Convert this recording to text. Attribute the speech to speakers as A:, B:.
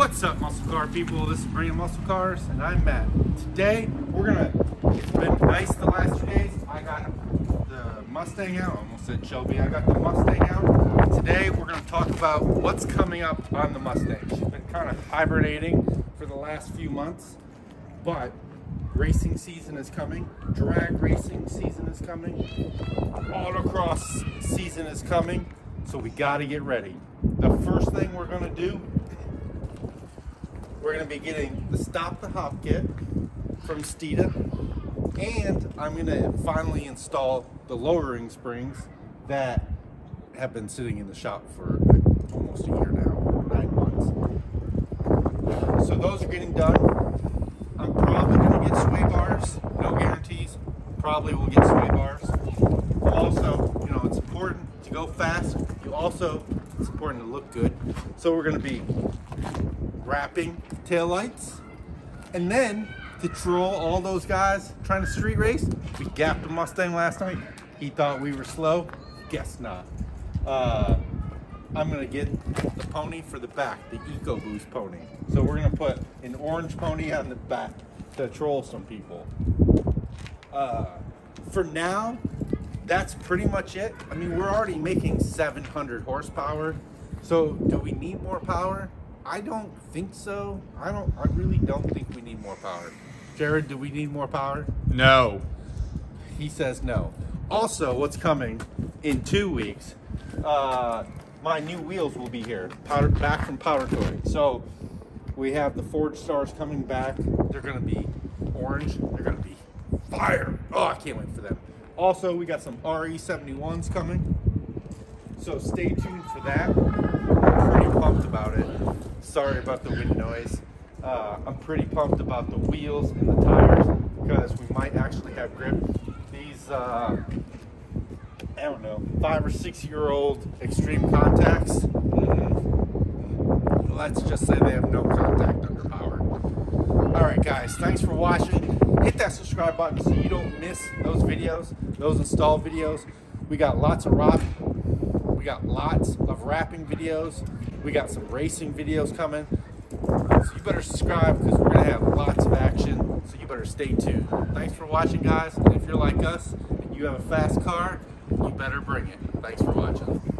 A: What's up, muscle car people? This is Bring It Muscle Cars, and I'm Matt. Today, we're gonna. It's been nice the last few days. I got the Mustang out. I almost said Shelby. I got the Mustang out. Today, we're gonna talk about what's coming up on the Mustang. She's been kind of hibernating for the last few months, but racing season is coming. Drag racing season is coming. Autocross season is coming. So we got to get ready. The first thing we're to do we're going to be getting the Stop the Hop kit from Steeda. And I'm going to finally install the lowering springs that have been sitting in the shop for almost a year now, nine months. So those are getting done. I'm probably going to get sway bars, no guarantees. Probably will get sway bars. Also, you know, it's important to go fast. You also, it's important to look good. So we're going to be wrapping tail lights. And then to troll all those guys trying to street race, we gapped a Mustang last night. He thought we were slow. Guess not. Uh, I'm gonna get the pony for the back, the EcoBoost pony. So we're gonna put an orange pony on the back to troll some people. Uh, for now, that's pretty much it. I mean, we're already making 700 horsepower. So do we need more power? I don't think so. I don't. I really don't think we need more power. Jared, do we need more power?
B: No.
A: He says no. Also, what's coming in two weeks? Uh, my new wheels will be here, powder, back from Powder Toy. So we have the Forgestars coming back. They're gonna be orange. They're gonna be fire. Oh, I can't wait for them. Also, we got some RE71s coming. So stay tuned for that. Pumped about it. Sorry about the wind noise. Uh, I'm pretty pumped about the wheels and the tires because we might actually have grip. These, uh, I don't know, five or six year old extreme contacts. Mm, let's just say they have no contact under power. All right, guys, thanks for watching. Hit that subscribe button so you don't miss those videos, those install videos. We got lots of rock we got lots of wrapping videos. We got some racing videos coming. So you better subscribe because we're going to have lots of action. So you better stay tuned. Thanks for watching, guys. And if you're like us and you have a fast car, you better bring it. Thanks for watching.